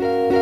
और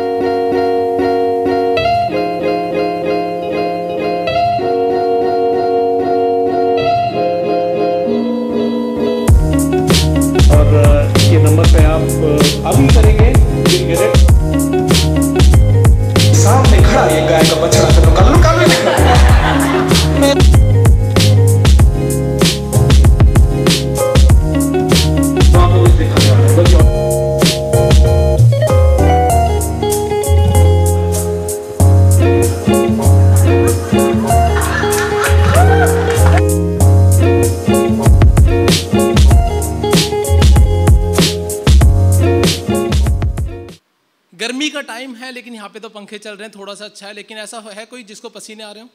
टाइम है, लेकिन यहाँ पे तो पंखे चल रहे हैं, थोड़ा सा अच्छा है, लेकिन ऐसा है कोई जिसको पसीने आ रहे हो?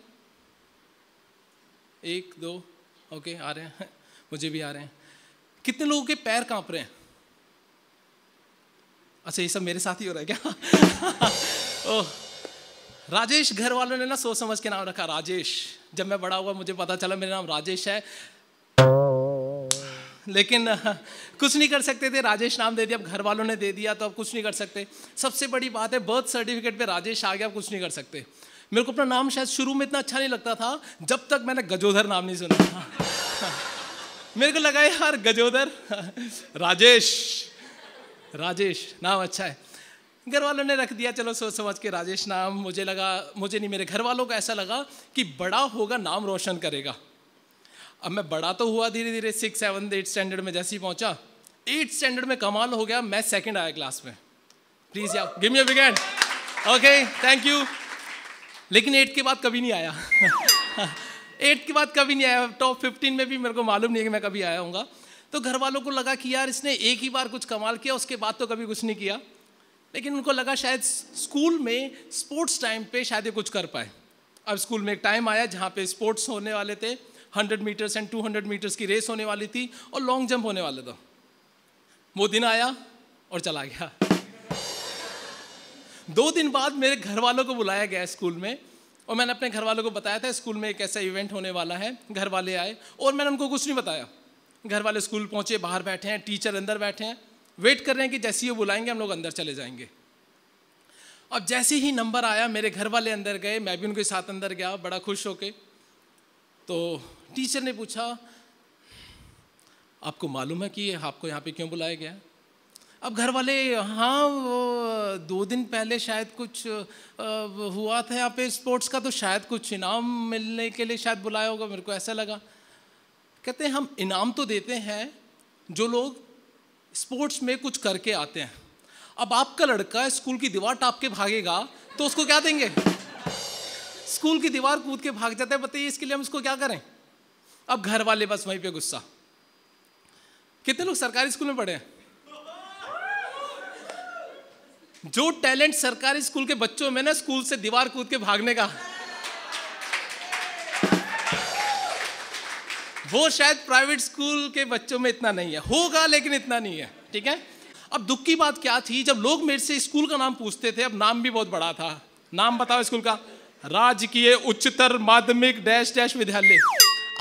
एक, दो ओके आ रहे हैं, मुझे भी आ रहे हैं। कितने लोगों के पैर काँप रहे हैं? अच्छा ये सब मेरे साथ ही हो रहा है क्या? ओह, राजेश घर वालों ने ना सोच समझ के नाम रखा, राजेश। जब मैं बड़ा हुआ, मुझे पता चला मेरा नाम राजेश है। लेकिन कुछ नहीं कर सकते थे। राजेश नाम दे दिया, अब घर वालों ने दे दिया तो अब कुछ नहीं कर सकते। सबसे बड़ी बात है, बर्थ सर्टिफिकेट पे राजेश आ गया, अब कुछ नहीं कर सकते। मेरे को अपना नाम शायद शुरू में इतना अच्छा नहीं लगता था, जब तक मैंने गजोधर नाम नहीं सुना था। मेरे को लगा, यार गजोधर राजेश राजेश, नाम अच्छा है। घर वालों ने रख दिया, चलो सोच समझ के राजेश नाम। मुझे लगा, मुझे नहीं, मेरे घर वालों को ऐसा लगा कि बड़ा होगा, नाम रोशन करेगा। अब मैं बड़ा तो हुआ धीरे धीरे सिक्स सेवन एट स्टैंडर्ड में जैसे ही पहुँचा एट स्टैंडर्ड में कमाल हो गया, मैं सेकंड आया क्लास में। प्लीज़ या give me a okay thank you लेकिन एट के बाद कभी नहीं आया। एट के बाद कभी नहीं आया। टॉप फिफ्टीन में भी मेरे को मालूम नहीं है कि मैं कभी आया हूँगा तो घर वालों को लगा कि यार, इसने एक ही बार कुछ कमाल किया, उसके बाद तो कभी कुछ नहीं किया। लेकिन उनको लगा शायद स्कूल में स्पोर्ट्स टाइम पे शायद ये कुछ कर पाए। अब स्कूल में एक टाइम आया जहाँ पे स्पोर्ट्स होने वाले थे। Hundred metres and two hundred metres की रेस होने वाली थी और लॉन्ग जंप होने वाला था। वो दिन आया और चला गया। दो दिन बाद मेरे घर वालों को बुलाया गया स्कूल में और मैंने अपने घर वालों को बताया था, स्कूल में एक ऐसा इवेंट होने वाला है घर वाले आए और मैंने उनको कुछ नहीं बताया। घर वाले स्कूल पहुँचे, बाहर बैठे हैं, टीचर अंदर बैठे हैं, वेट कर रहे हैं कि जैसे ही वो बुलाएँगे, हम लोग अंदर चले जाएँगे। अब जैसे ही नंबर आया, मेरे घर वाले अंदर गए, मैं भी उनके साथ अंदर गया, बड़ा खुश होके। तो टीचर ने पूछा, आपको मालूम है कि आपको यहाँ पे क्यों बुलाया गया? अब घर वाले हाँ वो दो दिन पहले शायद कुछ हुआ था यहाँ पे स्पोर्ट्स का तो शायद कुछ इनाम मिलने के लिए शायद बुलाया होगा, मेरे को ऐसा लगा। कहते हैं, हम इनाम तो देते हैं, जो लोग स्पोर्ट्स में कुछ करके आते हैं। अब आपका लड़का स्कूल की दीवार टाप के भागेगा तो उसको क्या देंगे? स्कूल की दीवार कूद के भाग जाता है, बताइए इसके लिए हम इसको क्या करें? अब घर वाले बस वहीं पे गुस्सा। कितने लोग सरकारी स्कूल में पढ़े हैं? जो टैलेंट सरकारी स्कूल के बच्चों में ना, स्कूल से दीवार कूद के भागने का। वो शायद प्राइवेट स्कूल के बच्चों में इतना नहीं है। होगा, लेकिन इतना नहीं है। ठीक है? अब दुख की बात क्या थी? जब लोग मेरे से स्कूल का नाम पूछते थे, अब नाम भी बहुत बड़ा था। नाम बताओ स्कूल का। राजकीय उच्चतर माध्यमिक डैश डैश विद्यालय।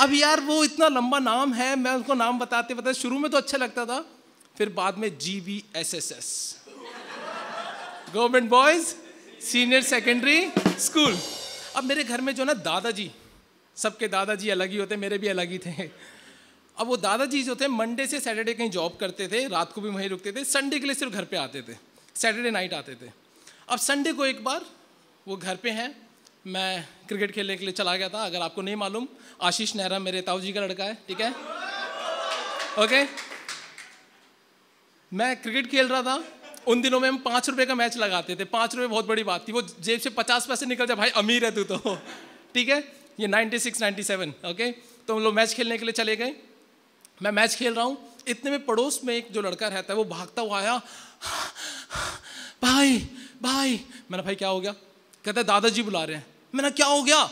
अब यार वो इतना लंबा नाम है, मैं उनको नाम बताते बताते शुरू में तो अच्छा लगता था, फिर बाद में G V S S S government boys senior secondary school अब मेरे घर में जो ना दादाजी, सबके दादाजी अलग ही होते, मेरे भी अलग ही थे। अब वो दादाजी जो थे मंडे से सैटरडे कहीं जॉब करते थे, रात को भी वहीं रुकते थे संडे के लिए सिर्फ़ घर पे आते थे सैटरडे नाइट आते थे। अब संडे को एक बार वो घर पे हैं मैं क्रिकेट खेलने के लिए चला गया था, अगर आपको नहीं मालूम, आशीष नेहरा मेरे ताऊ जी का लड़का है, ठीक है? ओके मैं क्रिकेट खेल रहा था, उन दिनों में हम पाँच रुपए का मैच लगाते थे, पाँच रुपए बहुत बड़ी बात थी, वो जेब से पचास पैसे निकल जाए, भाई अमीर है तू तो ठीक है? ये 96 97 ओके तो हम लोग मैच खेलने के लिए चले गए। मैं मैच खेल रहा हूँ, इतने में पड़ोस में एक जो लड़का रहता है, वो भागता हुआ आया, भाई भाई, मैंने भाई, क्या हो गया? कहते दादाजी बुला रहे हैं। मैंने क्या हो गया?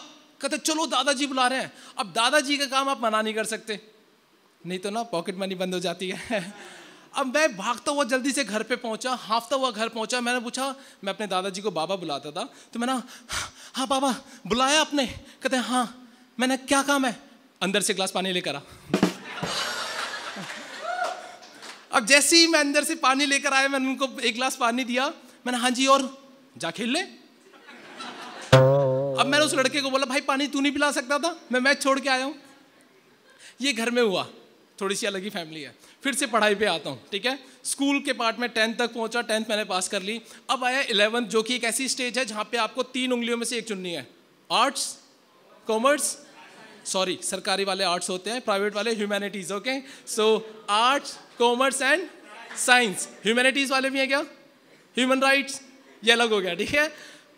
कहते, चलो, दादाजी बुला रहे हैं। अब दादाजी का काम आप मना नहीं कर सकते। नहीं तो ना पॉकेट मनी बंद हो जाती है। अब मैं भागता हुआ जल्दी से घर पे पहुँचा, हाफता हुआ घर पहुँचा, मैंने पूछा, मैं अपने दादाजी को बाबा बुलाता था। तो मैंने हाँ बाबा, बुलाया आपने? कहते हाँ। मैंने क्या काम है? अंदर से ग्लास पानी लेकर आ। अब जैसे ही मैं अंदर से पानी लेकर आया, मैंने उनको एक गिलास पानी दिया। मैंने हाँ जी, और जा खेल ले। अब मैंने उस लड़के को बोला, भाई, पानी तू नहीं पिला सकता था? मैं मैच छोड़ के आया हूँ। ये घर में हुआ। थोड़ी सी अलग ही फैमिली है। फिर से पढ़ाई पे आता हूँ, ठीक है? स्कूल के पार्ट में टेंथ तक पहुँचा टेंथ मैंने पास कर ली। अब आया इलेवंथ जो कि एक ऐसी स्टेज है जहाँ पे आपको तीन उंगलियों में से एक चुननी है। आर्ट्स कॉमर्स सॉरी सरकारी वाले आर्ट्स होते हैं प्राइवेट वाले humanities okay so arts commerce and science humanities वाले भी हैं क्या? ह्यूमन राइट्स ये अलग हो गया, ठीक है?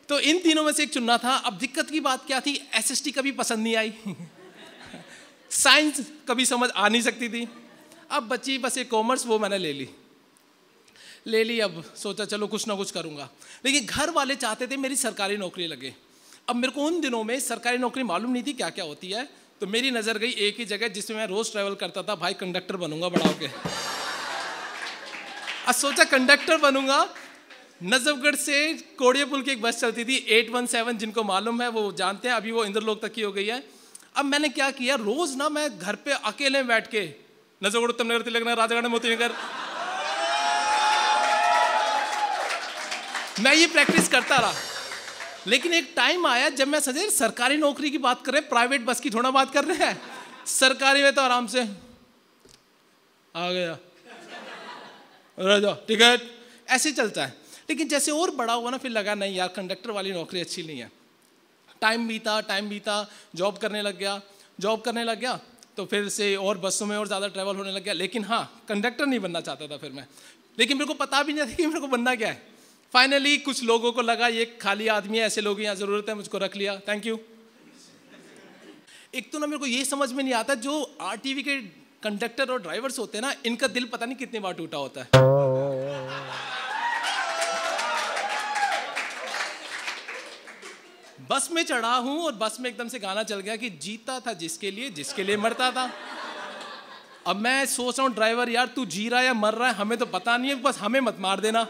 तो इन तीनों में से एक चुनना था। अब दिक्कत की बात क्या थी? एसएसटी कभी पसंद नहीं आई। साइंस कभी समझ आ नहीं सकती थी। अब बची बस एक कॉमर्स वो मैंने ले ली। ले ली, अब सोचा चलो कुछ ना कुछ करूँगा। लेकिन घर वाले चाहते थे मेरी सरकारी नौकरी लगे। अब मेरे को उन दिनों में सरकारी नौकरी मालूम नहीं थी क्या क्या होती है। तो मेरी नज़र गई एक ही जगह जिसमें मैं रोज़ ट्रैवल करता था। भाई कंडक्टर बनूँगा बड़ा होके अब सोचा कंडक्टर बनूँगा। नजफगढ़ से कोड़िया पुल की एक बस चलती थी 817 जिनको मालूम है, वो जानते हैं, अभी वो इंद्रलोक तक की हो गई है। अब मैंने क्या किया, रोज ना मैं घर पे अकेले बैठ के, नजफगढ़ उत्तम नगर तिलक राजागढ़ मोती नगर। मैं ये प्रैक्टिस करता रहा। लेकिन एक टाइम आया, जब मैं सजे, सरकारी नौकरी की बात कर रहे प्राइवेट बस की थोड़ा बात कर रहे हैं। सरकारी में तो आराम से, आ गया। राजा टिकट ऐसे चलता है। लेकिन जैसे और बड़ा हुआ ना, फिर लगा, नहीं यार कंडक्टर वाली नौकरी अच्छी नहीं है। टाइम बीता टाइम बीता जॉब करने लग गया जॉब करने लग गया तो फिर से और बसों में और ज़्यादा ट्रैवल होने लग गया। लेकिन हाँ कंडक्टर नहीं बनना चाहता था फिर मैं। लेकिन मेरे को पता भी नहीं था कि मेरे को बनना क्या है। फाइनली कुछ लोगों को लगा, ये खाली आदमी है, ऐसे लोग यहाँ ज़रूरत है, मुझको रख लिया। थैंक यू एक तो ना मेरे को ये समझ में नहीं आता, जो आरटीवी के कंडक्टर और ड्राइवर्स होते हैं ना, इनका दिल पता नहीं कितनी बार टूटा होता है। बस में चढ़ा हूँ और बस में एकदम से गाना चल गया कि जीता था जिसके लिए जिसके लिए मरता था। अब मैं सोच रहा हूँ, ड्राइवर, यार, तू जी रहा है या मर रहा है, हमें तो पता नहीं है, बस हमें मत मार देना।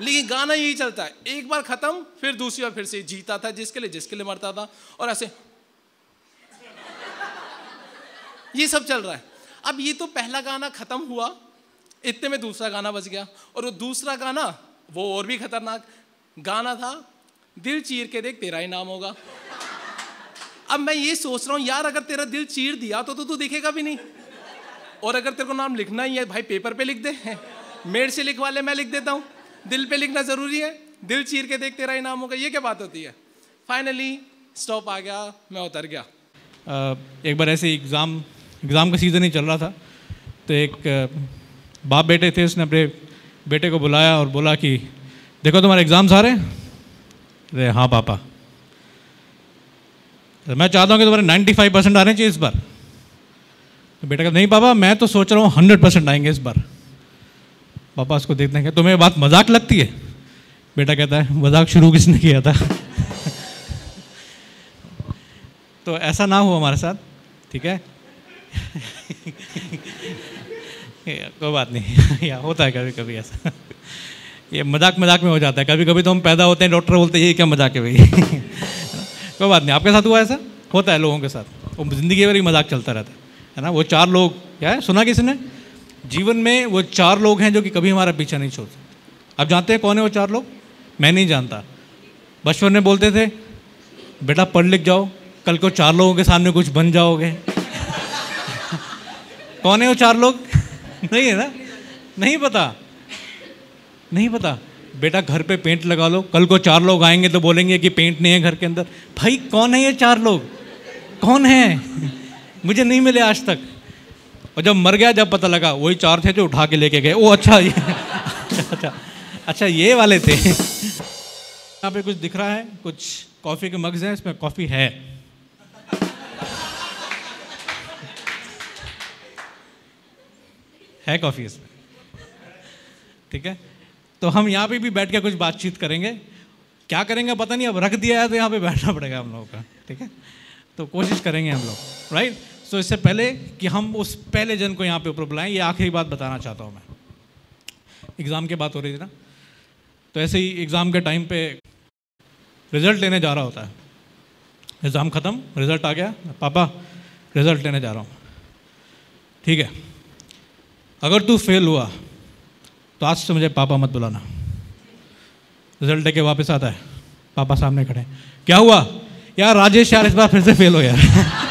लेकिन गाना यही चलता है, एक बार खत्म, फिर दूसरी बार फिर से जीता था जिसके लिए जिसके लिए मरता था, और ऐसे। ये सब चल रहा है। अब ये तो पहला गाना खत्म हुआ, इतने में दूसरा गाना बज गया, और वो दूसरा गाना, वो और भी खतरनाक गाना था दिल चीर के देख तेरा ही नाम होगा। अब मैं ये सोच रहा हूँ यार अगर तेरा दिल चीर दिया तो तू तो, दिखेगा भी नहीं। और अगर तेरे को नाम लिखना ही है भाई पेपर पे लिख दे। मेड से लिखवा ले मैं लिख देता हूँ। दिल पे लिखना ज़रूरी है। दिल चीर के देख तेरा ही नाम होगा। ये क्या बात होती है? फाइनली स्टॉप आ गया मैं उतर गया। एक बार ऐसे एग्ज़ाम एग्ज़ाम का सीज़न ही चल रहा था। तो एक बाप बेटे थे उसने अपने बेटे को बुलाया और बोला कि देखो तुम्हारे एग्ज़ाम्स आ रहे हैं? अरे हाँ पापा। तो मैं चाहता हूँ कि तुम्हारे 95 परसेंट आने चाहिए इस बार। तो बेटा कहता नहीं, पापा, मैं तो सोच रहा हूँ हंड्रेड परसेंट आएँगे इस बार। पापा उसको देखते हैं तुम्हें बात मज़ाक लगती है? बेटा कहता है, मज़ाक शुरू किसने किया था? तो ऐसा ना हो हमारे साथ, ठीक है? कोई बात नहीं, या होता है कभी कभी ऐसा। ये मज़ाक मज़ाक में हो जाता है। कभी कभी तो हम पैदा होते हैं, डॉक्टर बोलते हैं, ये क्या मज़ाक है भाई कोई बात नहीं, आपके साथ हुआ ऐसा? होता है लोगों के साथ। वो ज़िंदगी भर ही मज़ाक चलता रहता है है ना? वो चार लोग, क्या है? सुना किसी ने जीवन में वो चार लोग हैं जो कि कभी हमारा पीछा नहीं छोड़ते। आप जानते हैं कौन है वो चार लोग? मैं नहीं जानता। बचपन में बोलते थे, बेटा पढ़ लिख जाओ, कल को चार लोगों के सामने कुछ बन जाओगे। कौन है वो चार लोग? नहीं है ना? नहीं पता। नहीं पता। बेटा, घर पे पेंट लगा लो, कल को चार लोग आएँगे तो बोलेंगे कि पेंट नहीं है घर के अंदर। भाई, कौन है ये चार लोग? कौन है? मुझे नहीं मिले आज तक। और जब मर गया, जब पता लगा, वही चार थे जो उठा के लेके गए। ओ अच्छा ये अच्छा अच्छा ये वाले थे। यहाँ पे कुछ दिख रहा है? कुछ कॉफ़ी के मग्ज हैं, इसमें कॉफ़ी है। है कॉफ़ी इसमें? ठीक है? तो हम यहाँ पे भी बैठ के कुछ बातचीत करेंगे। क्या करेंगे पता नहीं, अब रख दिया है तो यहाँ पे बैठना पड़ेगा हम लोगों का, ठीक है? तो कोशिश करेंगे हम लोग राइट सो इससे पहले कि हम उस पहले जन को यहाँ पे ऊपर बुलाएँ, ये आखिरी बात बताना चाहता हूँ मैं। एग्ज़ाम की बात हो रही थी ना? तो ऐसे ही एग्ज़ाम के टाइम पे रिज़ल्ट लेने जा रहा होता है। एग्ज़ाम ख़त्म रिज़ल्ट आ गया। पापा रिज़ल्ट लेने जा रहा हूँ। ठीक है? अगर तू फेल हुआ तो आज से मुझे पापा मत बुलाना। रिज़ल्ट लेके वापस आता है। पापा सामने खड़े क्या हुआ? यार, राजेश यार इस बार फिर से फेल हो यार।